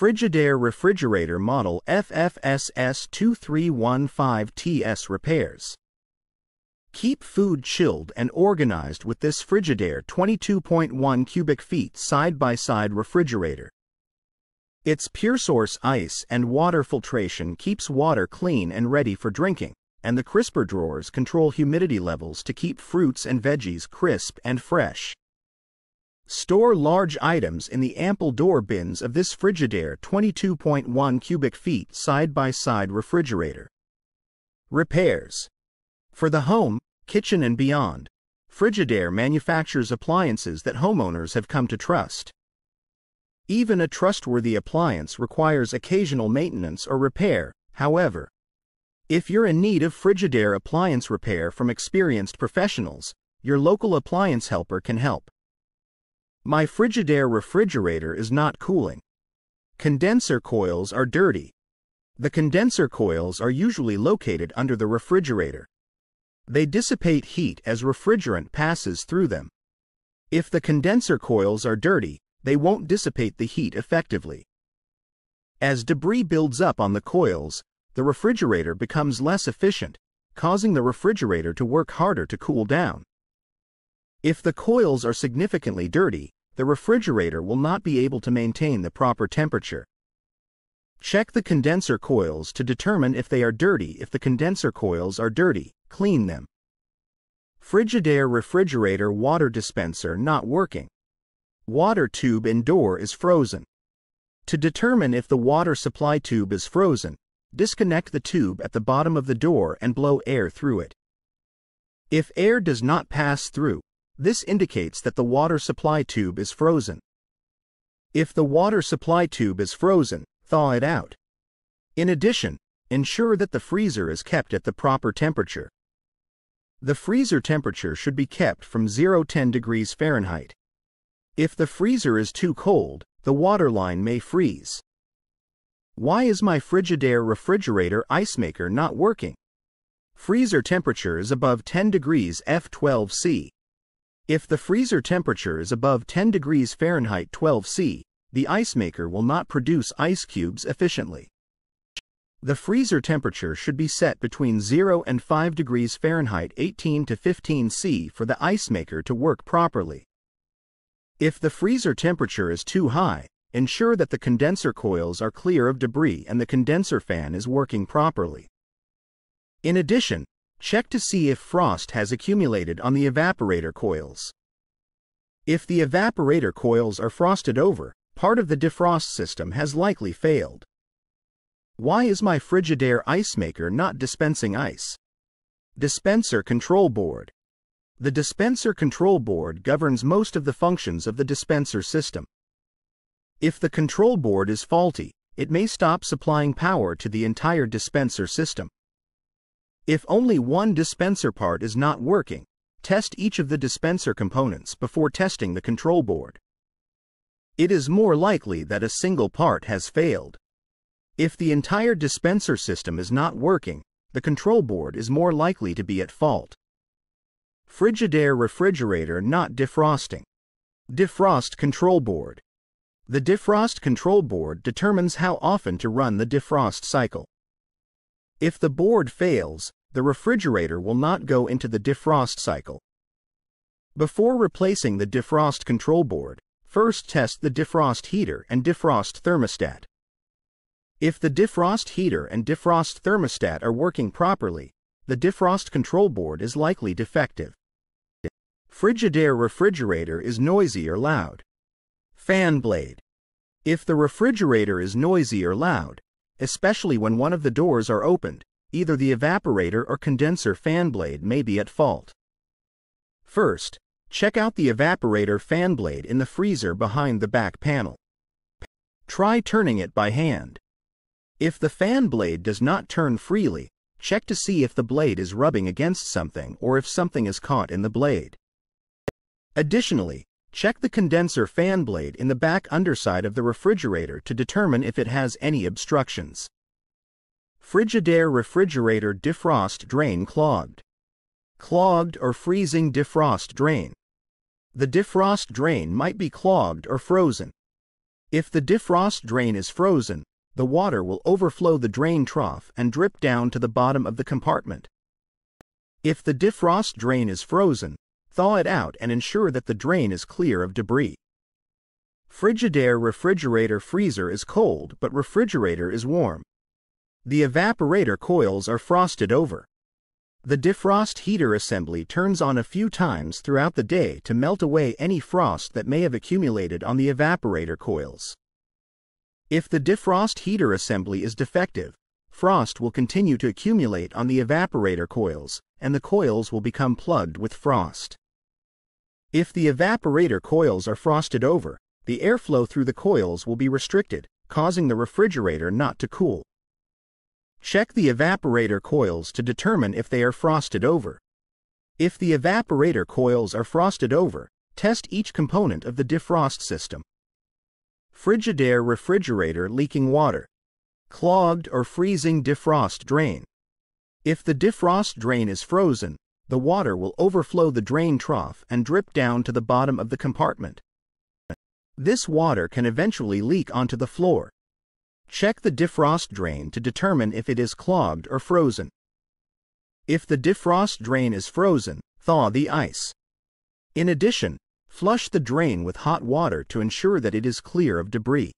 Frigidaire Refrigerator Model FFSS2315TS Repairs. Keep food chilled and organized with this Frigidaire 22.1 cubic feet side-by-side refrigerator. Its PureSource ice and water filtration keeps water clean and ready for drinking, and the crisper drawers control humidity levels to keep fruits and veggies crisp and fresh. Store large items in the ample door bins of this Frigidaire 22.1 cubic feet side-by-side refrigerator. Repairs. For the home, kitchen and beyond, Frigidaire manufactures appliances that homeowners have come to trust. Even a trustworthy appliance requires occasional maintenance or repair, however. If you're in need of Frigidaire appliance repair from experienced professionals, your local appliance helper can help. My Frigidaire refrigerator is not cooling. Condenser coils are dirty. The condenser coils are usually located under the refrigerator. They dissipate heat as refrigerant passes through them. If the condenser coils are dirty, they won't dissipate the heat effectively. As debris builds up on the coils, the refrigerator becomes less efficient, causing the refrigerator to work harder to cool down. If the coils are significantly dirty, the refrigerator will not be able to maintain the proper temperature. Check the condenser coils to determine if they are dirty. If the condenser coils are dirty, clean them. Frigidaire refrigerator water dispenser not working. Water tube in door is frozen. To determine if the water supply tube is frozen, disconnect the tube at the bottom of the door and blow air through it. If air does not pass through, this indicates that the water supply tube is frozen. If the water supply tube is frozen, thaw it out. In addition, ensure that the freezer is kept at the proper temperature. The freezer temperature should be kept from 0-10 degrees Fahrenheit. If the freezer is too cold, the water line may freeze. Why is my Frigidaire refrigerator ice maker not working? Freezer temperature is above 10 degrees F12C. If the freezer temperature is above 10 degrees Fahrenheit 12C, the ice maker will not produce ice cubes efficiently. The freezer temperature should be set between 0 and 5 degrees Fahrenheit 18 to 15 C for the ice maker to work properly. If the freezer temperature is too high, ensure that the condenser coils are clear of debris and the condenser fan is working properly. In addition, Check to see if frost has accumulated on the evaporator coils. If the evaporator coils are frosted over, part of the defrost system has likely failed. Why is my Frigidaire ice maker not dispensing ice? Dispenser Control Board The dispenser control board governs most of the functions of the dispenser system. If the control board is faulty, it may stop supplying power to the entire dispenser system. If only one dispenser part is not working, test each of the dispenser components before testing the control board. It is more likely that a single part has failed. If the entire dispenser system is not working, the control board is more likely to be at fault. Frigidaire refrigerator not defrosting. Defrost control board. The defrost control board determines how often to run the defrost cycle. If the board fails, the refrigerator will not go into the defrost cycle. Before replacing the defrost control board, first test the defrost heater and defrost thermostat. If the defrost heater and defrost thermostat are working properly, the defrost control board is likely defective. Frigidaire refrigerator is noisy or loud. Fan blade. If the refrigerator is noisy or loud, especially when one of the doors are opened, either the evaporator or condenser fan blade may be at fault. First, check out the evaporator fan blade in the freezer behind the back panel. Try turning it by hand. If the fan blade does not turn freely, check to see if the blade is rubbing against something or if something is caught in the blade. Additionally, check the condenser fan blade in the back underside of the refrigerator to determine if it has any obstructions. Frigidaire refrigerator defrost drain clogged. Clogged or freezing defrost drain. The defrost drain might be clogged or frozen. If the defrost drain is frozen, the water will overflow the drain trough and drip down to the bottom of the compartment. If the defrost drain is frozen, thaw it out and ensure that the drain is clear of debris. Frigidaire refrigerator freezer is cold but refrigerator is warm. The evaporator coils are frosted over. The defrost heater assembly turns on a few times throughout the day to melt away any frost that may have accumulated on the evaporator coils. If the defrost heater assembly is defective, frost will continue to accumulate on the evaporator coils, and the coils will become plugged with frost. If the evaporator coils are frosted over, the airflow through the coils will be restricted, causing the refrigerator not to cool. Check the evaporator coils to determine if they are frosted over. If the evaporator coils are frosted over, test each component of the defrost system. Frigidaire refrigerator leaking water. Clogged or freezing defrost drain. If the defrost drain is frozen, the water will overflow the drain trough and drip down to the bottom of the compartment. This water can eventually leak onto the floor. Check the defrost drain to determine if it is clogged or frozen. If the defrost drain is frozen, thaw the ice. In addition, flush the drain with hot water to ensure that it is clear of debris.